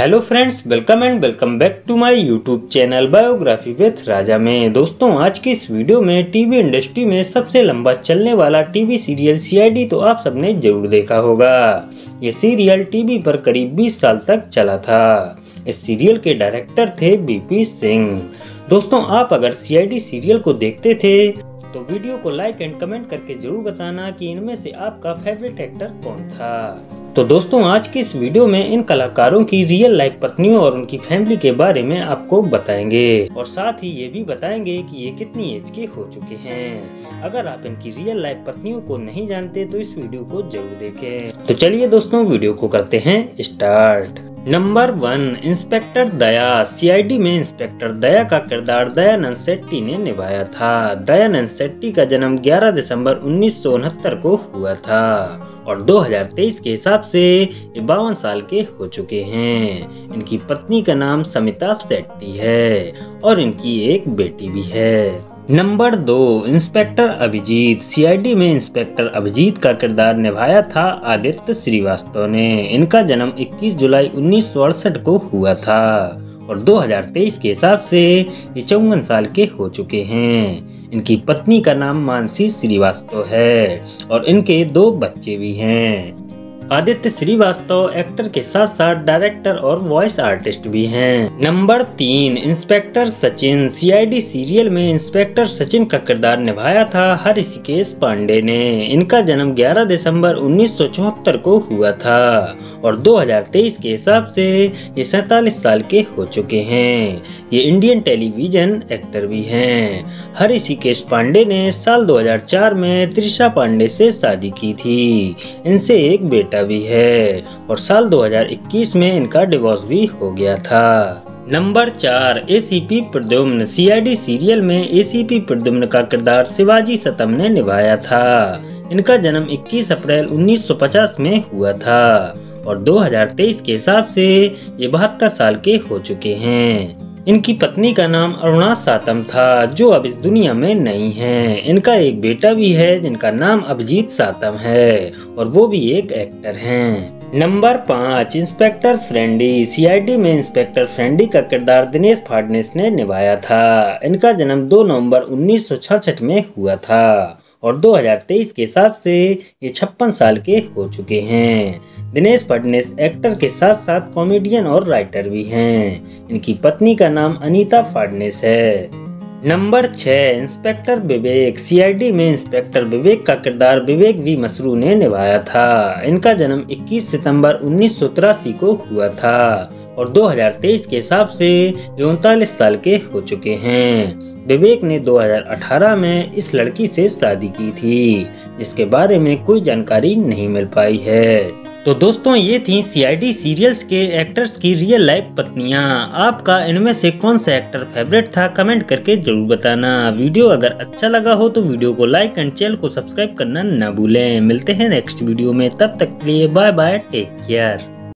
Hello friends, welcome and welcome back to my YouTube channel biography with Raja में। दोस्तों, आज की इस वीडियो में टीवी इंडस्ट्री में सबसे लंबा चलने वाला टीवी सीरियल सीआईडी तो आप सबने ज़रूर देखा होगा। ये सीरियल टीवी पर करीब 20 साल तक चला था। इस सीरियल के डायरेक्टर थे बीपी सिंह। दोस्तों, आप अगर सीआईडी सीरियल को देखते थे तो वीडियो को लाइक एंड कमेंट करके ज़रूर बताना कि इनमें से आपका फेवरेट एक्टर कौन था। तो दोस्तों, आज की इस वीडियो में इन कलाकारों की रियल लाइफ पत्नियों और उनकी फैमिली के बारे में आपको बताएँगे। और साथ ही ये भी बताएँगे कि ये कितनी एज के हो चुके हैं। अगर आप इनकी रियल लाइफ पत्नियों को नहीं जानते तो इस वीडियो को ज़रूर देखें। तो चलिए दोस्तों, वीडियो को करते हैं start number one, inspector Daya. CID में इंस्पेक्टर दया का किरदार दयानंद सेट्टी ने निभाया था। दयानंद सेट्टी का जन्म 11 दिसंबर उन्नीस सौ उनहत्तर को हुआ था। और 2023 के हिसाब से बावन साल के हो चुके हैं। इनकी पत्नी का नाम समिता सेट्टी है और इनकी एक बेटी भी है। नंबर दो, इंस्पेक्टर अभिजीत। सीआईडी में इंस्पेक्टर अभिजीत का किरदार निभाया था आदित्य श्रीवास्तव ने। इनका जन्म 21 जुलाई उन्नीस सौ अड़सठ को हुआ था। और 2023 के हिसाब से ये चौवन साल के हो चुके हैं। इनकी पत्नी का नाम मानसी श्रीवास्तव है और इनके दो बच्चे भी हैं। आदित्य श्रीवास्तव एक्टर के साथ साथ डायरेक्टर और वॉइस आर्टिस्ट भी हैं। नंबर तीन इंस्पेक्टर सचिन। सीआईडी सीरियल में इंस्पेक्टर सचिन का किरदार निभाया था हरिषिकेश पांडे ने। इनका जन्म 11 दिसंबर उन्नीस सौ चौहत्तर को हुआ था और 2023 के हिसाब से ये सैतालीस साल के हो चुके हैं। ये इंडियन टेलीविज़न एक्टर भी हैं। हरिषिकेश पांडे ने साल 2004 में त्रिशा पांडे से शादी की थी। इनसे एक बेटा बेटा भी है और साल 2021 में इनका डिवोर्स भी हो गया था। नंबर चार एसीपी प्रद्युम्न। सीआईडी सीरियल में एसीपी प्रद्युम्न का किरदार शिवाजी सतम ने निभाया था। इनका जन्म 21 अप्रैल 1950 में हुआ था और 2023 के हिसाब से ये बहत्तर साल के हो चुके हैं। इनकी पत्नी का नाम अरुणा सातम था, जो अब इस दुनिया में नहीं है। इनका एक बेटा भी है, जिनका नाम अभिजीत सातम है, और वो भी एक एक्टर हैं। नंबर पाँच इंस्पेक्टर फ्रेंडी सीआईडी में इंस्पेक्टर फ्रेंडी का किरदार दिनेश फाडनेस ने निभाया था। इनका जन्म 2 नवंबर उन्नीस में हुआ था। और 2023 के हिसाब से ये छप्पन साल के हो चुके हैं। दिनेश फडनेस एक्टर के साथ साथ कॉमेडियन और राइटर भी हैं। इनकी पत्नी का नाम अनीता फडनेस है। नंबर छः इंस्पेक्टर विवेक। सीआईडी में इंस्पेक्टर विवेक का किरदार विवेक वी. मसरू ने निभाया था। इनका जन्म 21 सितंबर उन्नीस को हुआ था और 2023 के हिसाब से उनतालीस साल के हो चुके हैं। विवेक ने 2018 में इस लड़की से शादी की थी, जिसके बारे में कोई जानकारी नहीं मिल पाई है। तो दोस्तों, ये थी सीआईडी सीरियल्स के एक्टर्स की रियल लाइफ पत्नियाँ। आपका इनमें से कौन सा एक्टर फेवरेट था कमेंट करके ज़रूर बताना। वीडियो अगर अच्छा लगा हो तो वीडियो को लाइक एंड चैनल को सब्सक्राइब करना न भूलें। मिलते हैं नेक्स्ट वीडियो में। तब तक के लिए बाय बाय टेक केयर